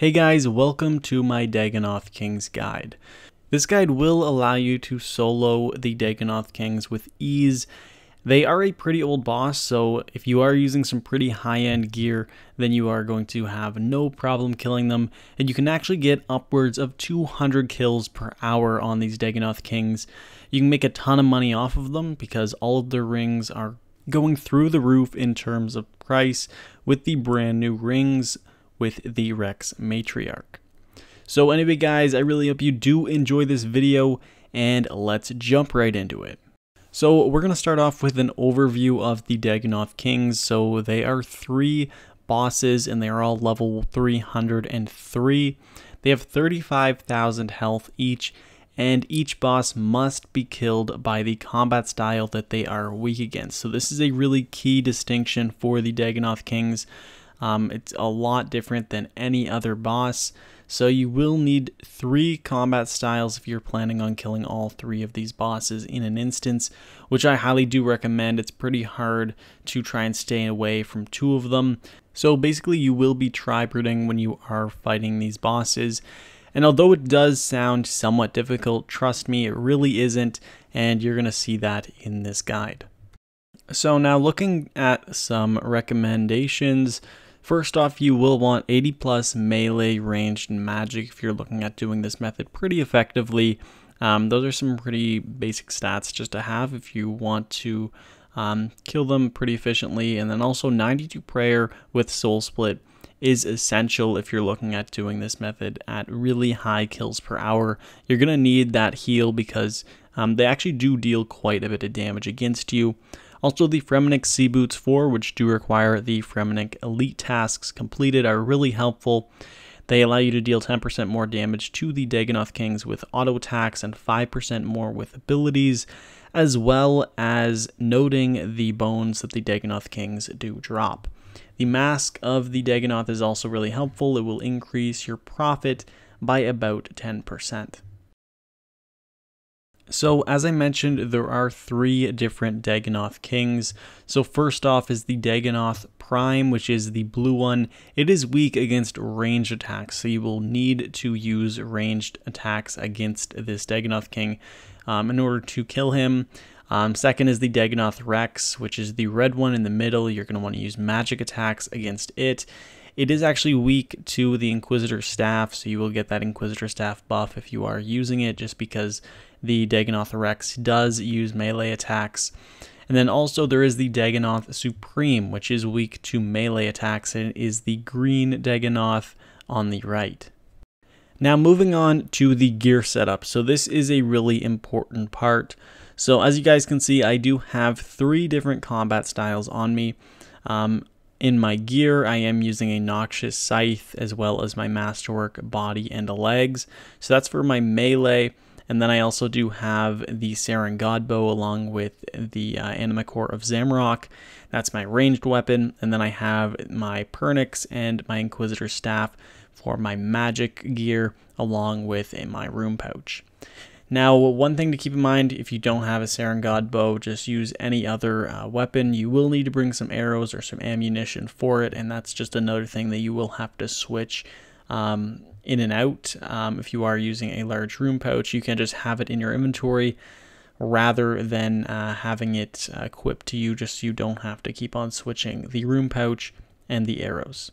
Hey guys, welcome to my Dagannoth Kings guide. This guide will allow you to solo the Dagannoth Kings with ease. They are a pretty old boss, so if you are using some pretty high-end gear, then you are going to have no problem killing them, and you can actually get upwards of 200 kills per hour on these Dagannoth Kings. You can make a ton of money off of them because all of their rings are going through the roof in terms of price with the brand new rings with the Rex Matriarch. So anyway guys, I really hope you do enjoy this video and let's jump right into it. So we're going to start off with an overview of the Dagannoth Kings. So they are three bosses and they are all level 303. They have 35,000 health each and each boss must be killed by the combat style that they are weak against. So this is a really key distinction for the Dagannoth Kings. Um, it's a lot different than any other boss. So you will need three combat styles if you're planning on killing all three of these bosses in an instance, which I highly do recommend. It's pretty hard to try and stay away from two of them. So basically you will be tri-briding when you are fighting these bosses. And although it does sound somewhat difficult, trust me, it really isn't, and you're going to see that in this guide. So now looking at some recommendations, First off, you will want 80 plus melee ranged magic if you're looking at doing this method pretty effectively. Um, those are some pretty basic stats just to have if you want to um, kill them pretty efficiently. And then also 92 prayer with soul split is essential if you're looking at doing this method at really high kills per hour. You're going to need that heal because um, they actually do deal quite a bit of damage against you. Also, the Fremennik Sea Boots 4, which do require the Fremennik Elite tasks completed, are really helpful. They allow you to deal 10% more damage to the Dagannoth Kings with auto attacks and 5% more with abilities, as well as noting the bones that the Dagannoth Kings do drop. The Mask of the Dagannoth is also really helpful. It will increase your profit by about 10%. So as I mentioned, there are three different Dagannoth kings. So first off is the Dagannoth Prime, which is the blue one. It is weak against ranged attacks, so you will need to use ranged attacks against this Dagannoth king um, in order to kill him. Um, second is the Dagannoth Rex, which is the red one in the middle. You're going to want to use magic attacks against it. It is actually weak to the Inquisitor staff, so you will get that Inquisitor staff buff if you are using it, just because the Dagannoth Rex does use melee attacks. And then also there is the Dagannoth Supreme, which is weak to melee attacks, and is the green Dagannoth on the right. Now moving on to the gear setup. So this is a really important part. So as you guys can see, I do have three different combat styles on me. Um, in my gear, I am using a Noxious Scythe as well as my Masterwork body and legs. So that's for my melee. And then I also do have the Seren Godbow along with the uh, Animacore of Zamorak. That's my ranged weapon. And then I have my Pernix and my Inquisitor Staff for my magic gear along with my rune pouch. Now, one thing to keep in mind, if you don't have a Seren God bow, just use any other uh, weapon. You will need to bring some arrows or some ammunition for it, and that's just another thing that you will have to switch um, in and out. Um, if you are using a large rune pouch, you can just have it in your inventory rather than uh, having it uh, equipped to you just so you don't have to keep on switching the rune pouch and the arrows.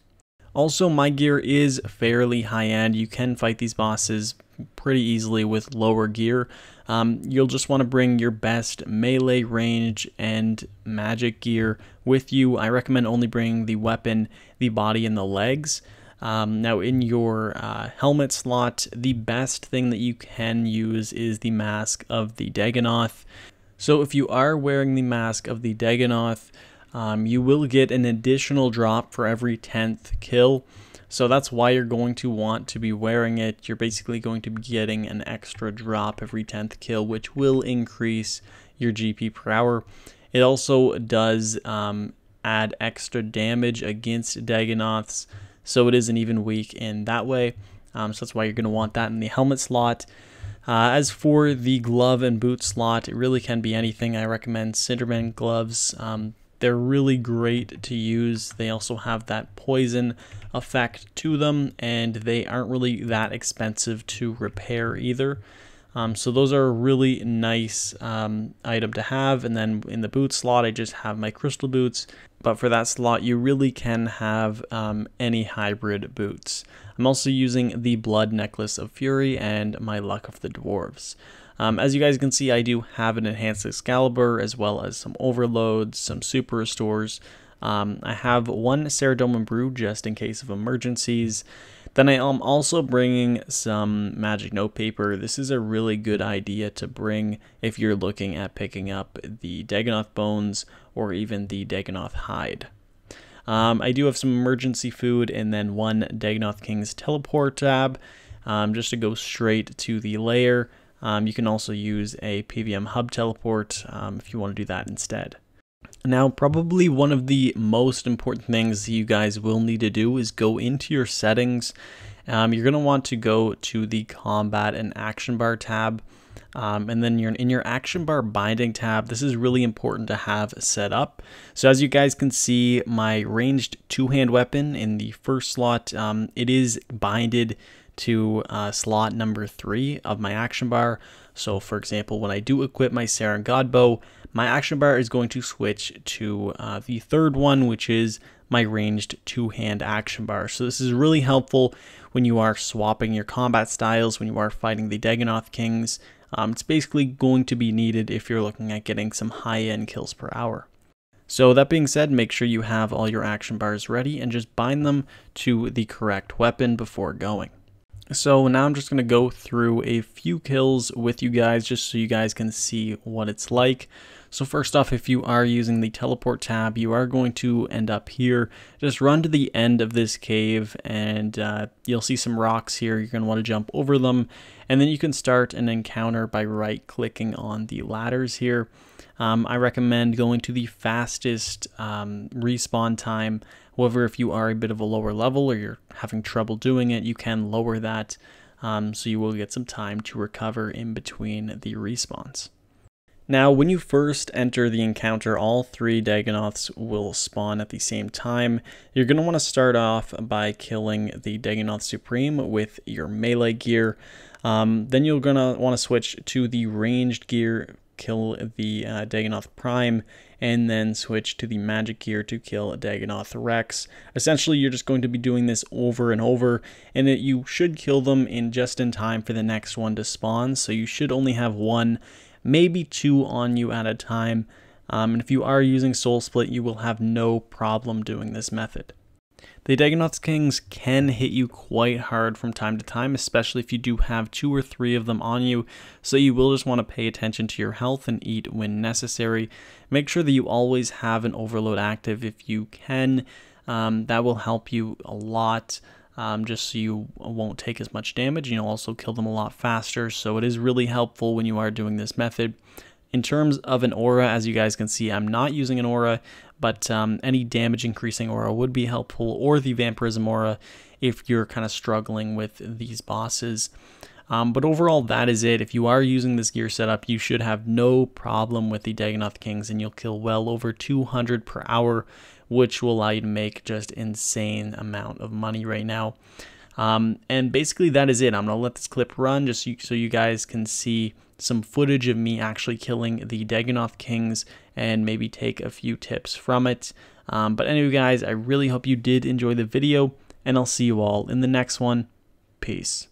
Also, my gear is fairly high end. You can fight these bosses pretty easily with lower gear. Um, you'll just want to bring your best melee range and magic gear with you. I recommend only bringing the weapon, the body, and the legs. Um, now, in your uh, helmet slot, the best thing that you can use is the mask of the Dagannoth. So, if you are wearing the mask of the Dagannoth, um, you will get an additional drop for every 10th kill. So that's why you're going to want to be wearing it. You're basically going to be getting an extra drop every 10th kill, which will increase your GP per hour. It also does um, add extra damage against Dagannoths, so it isn't even weak in that way. Um, so that's why you're going to want that in the helmet slot. Uh, as for the glove and boot slot, it really can be anything. I recommend Cinderbane gloves. Um, they're really great to use. They also have that poison effect to them, and they aren't really that expensive to repair either. Um, so those are a really nice um, item to have. And then in the boot slot, I just have my crystal boots. But for that slot, you really can have um, any hybrid boots. I'm also using the Blood Necklace of Fury and my Luck of the Dwarves. Um, as you guys can see, I do have an Enhanced Excalibur as well as some overloads, some super restores. Um, I have one Saradomin Brew just in case of emergencies. Then I am also bringing some magic notepaper. This is a really good idea to bring if you're looking at picking up the Dagannoth bones or even the Dagannoth hide. Um, I do have some emergency food and then one Dagannoth King's teleport tab um, just to go straight to the lair. Um, you can also use a PVM hub teleport um, if you want to do that instead. Now, probably one of the most important things you guys will need to do is go into your settings. Um, you're going to want to go to the combat and action bar tab. Um, and then you're in your action bar binding tab. This is really important to have set up. So as you guys can see, my ranged two-hand weapon in the first slot, um, it is binded to uh, slot number three of my action bar. So for example, when I do equip my Seren Godbow, my action bar is going to switch to uh, the third one, which is my ranged two-hand action bar. So this is really helpful when you are swapping your combat styles, when you are fighting the Dagannoth Kings. Um, it's basically going to be needed if you're looking at getting some high-end kills per hour. So that being said, make sure you have all your action bars ready and just bind them to the correct weapon before going. So now I'm just going to go through a few kills with you guys just so you guys can see what it's like. So first off, if you are using the teleport tab, you are going to end up here. Just run to the end of this cave and uh, you'll see some rocks here. You're going to want to jump over them and then you can start an encounter by right clicking on the ladders here. Um, I recommend going to the fastest um, respawn time However, if you are a bit of a lower level or you're having trouble doing it, you can lower that um, so you will get some time to recover in between the respawns. Now, when you first enter the encounter, all three Dagannoths will spawn at the same time. You're going to want to start off by killing the Dagannoth Supreme with your melee gear. Um, then you're going to want to switch to the ranged gear, kill the uh, Dagannoth Prime, and then switch to the magic gear to kill Dagannoth Rex. Essentially, you're just going to be doing this over and over, and that you should kill them in just in time for the next one to spawn, so you should only have one, maybe two on you at a time. Um, and if you are using Soul Split, you will have no problem doing this method. The Dagannoth Kings can hit you quite hard from time to time, especially if you do have two or three of them on you, so you will just want to pay attention to your health and eat when necessary. Make sure that you always have an overload active if you can. Um, that will help you a lot. Um, just so you won't take as much damage. You'll also kill them a lot faster, so it is really helpful when you are doing this method. In terms of an aura, as you guys can see, I'm not using an aura, but um, any damage increasing aura would be helpful, or the vampirism aura if you're kind of struggling with these bosses. Um, but overall, that is it. If you are using this gear setup, you should have no problem with the Dagannoth Kings, and you'll kill well over 200 per hour, which will allow you to make just insane amount of money right now. Um, and basically, that is it. I'm to let this clip run just so you, so you guys can see some footage of me actually killing the Dagannoth Kings and maybe take a few tips from it. Um, but anyway, guys, I really hope you did enjoy the video, and I'll see you all in the next one. Peace.